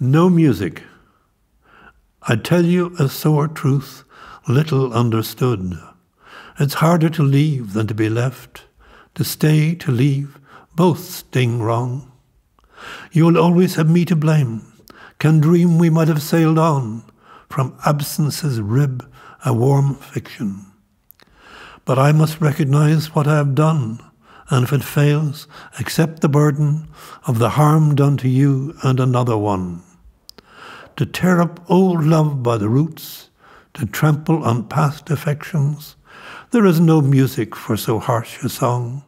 No music. I tell you a sore truth, little understood. It's harder to leave than to be left. To stay, to leave, both sting wrong. You'll always have me to blame. Can dream we might have sailed on from absence's rib, a warm fiction. But I must recognize what I have done, and if it fails, accept the burden of the harm done to you and another one to tear up old love by the roots, to trample on past affections. There is no music for so harsh a song.